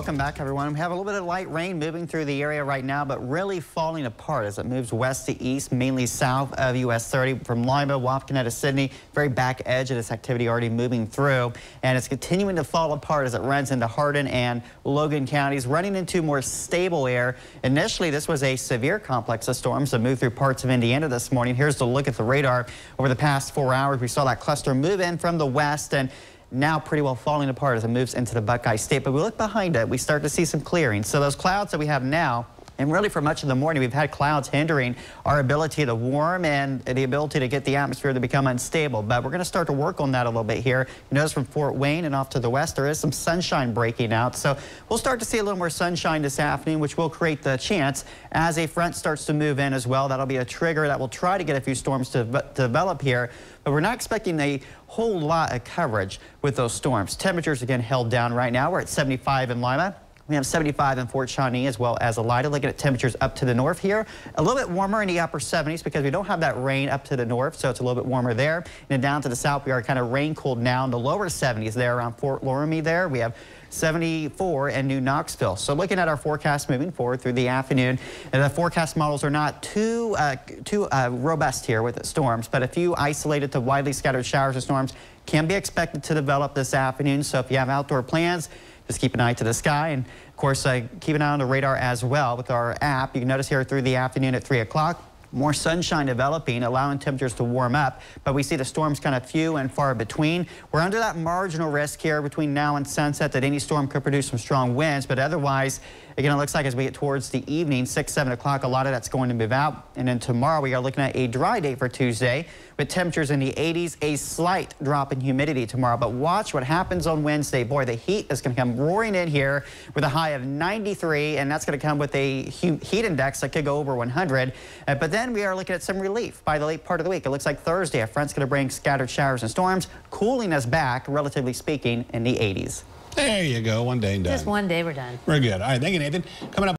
Welcome back, everyone. We have a little bit of light rain moving through the area right now, but really falling apart as it moves west to east, mainly south of US 30 from Lima, Wapakoneta to Sidney. Very back edge of this activity already moving through, and it's continuing to fall apart as it runs into Hardin and Logan counties, running into more stable air. Initially, this was a severe complex of storms that moved through parts of Indiana this morning. Here's the look at the radar. Over the past four hours, we saw that cluster move in from the west and now pretty well falling apart as it moves into the Buckeye State. But we look behind it, we start to see some clearing. So those clouds that we have now and really for much of the morning, we've had clouds hindering our ability to warm and the ability to get the atmosphere to become unstable. But we're going to start to work on that a little bit here. You notice from Fort Wayne and off to the west, there is some sunshine breaking out. So we'll start to see a little more sunshine this afternoon, which will create the chance as a front starts to move in as well. That'll be a trigger that will try to get a few storms to, develop here. But we're not expecting a whole lot of coverage with those storms. Temperatures again held down right now. We're at 75 in Lima. We have 75 in Fort Shawnee as well as Elida. Looking at temperatures up to the north here. A little bit warmer in the upper 70s because we don't have that rain up to the north, so it's a little bit warmer there. And then down to the south, we are kind of rain cooled now in the lower 70s there around Fort Loramie there. We have 74 in New Knoxville. So looking at our forecast moving forward through the afternoon, the forecast models are not too uh, too uh, robust here with storms, but a few isolated to widely scattered showers and storms can be expected to develop this afternoon. So if you have outdoor plans, just keep an eye to the sky and, of course, uh, keep an eye on the radar as well with our app. You can notice here through the afternoon at 3 o'clock, more sunshine developing, allowing temperatures to warm up, but we see the storms kind of few and far between. We're under that marginal risk here between now and sunset that any storm could produce some strong winds, but otherwise, again, it looks like as we get towards the evening, 6, 7 o'clock, a lot of that's going to move out. And then tomorrow, we are looking at a dry day for Tuesday with temperatures in the 80s, a slight drop in humidity tomorrow. But watch what happens on Wednesday. Boy, the heat is going to come roaring in here with a high of 93, and that's going to come with a heat index that could go over 100. Uh, but then we are looking at some relief by the late part of the week. It looks like Thursday, a front's going to bring scattered showers and storms, cooling us back, relatively speaking, in the 80s. There you go. One day done. Just one day we're done. We're good. All right. Thank you, Nathan. Coming up.